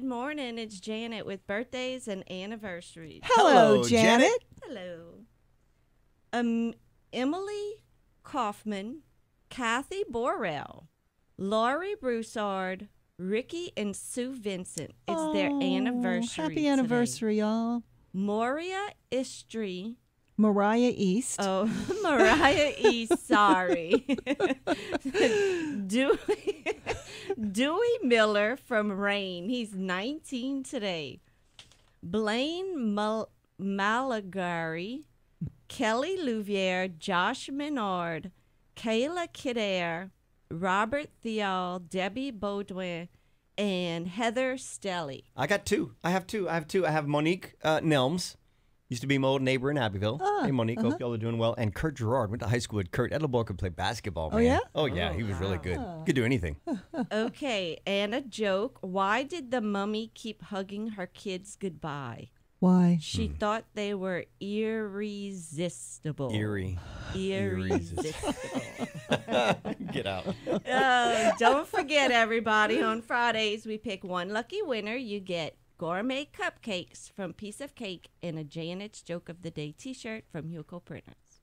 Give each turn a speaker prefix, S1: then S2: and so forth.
S1: Good morning. It's Janet with birthdays and anniversaries.
S2: Hello,
S3: Hello,
S2: Janet.
S3: Janet.
S1: Hello. Um, Emily Kaufman, Kathy Borrell, Laurie Broussard, Ricky and Sue Vincent. It's their
S2: Oh,
S1: anniversary.
S2: Happy
S1: today.
S2: anniversary, y'all.
S1: Moria Istri.
S2: Mariah East.
S1: Oh, Mariah East, Sorry. Dewey, Dewey Miller from Rayne. He's 19 today. Blaine Mal- Malagari, Kelly Louvier, Josh Menard, Kayla Kidare, Robert Thial, Debbie Baudouin, and Heather Stelly.
S3: I got two. I have two. I have two. I have Monique uh, Nelms, used to be my old neighbor in Abbeville.
S2: Ah,
S3: hey, Monique. Hope y'all are doing well. And Kurt Gerard went to high school with Kurt. Edelborg could play basketball. Man.
S2: Oh, yeah?
S3: Oh yeah. he was really good. Could do anything.
S1: Okay, and a joke. Why did the mummy keep hugging her kids goodbye?
S2: Why?
S1: She thought they were irresistible.
S3: Eerie.
S1: Irresistible.
S3: Get out.
S1: uh, don't forget, everybody, on Fridays we pick one lucky winner. You get gourmet cupcakes from Piece of Cake and a Janet's Joke of the Day t shirt from Hugo Printers.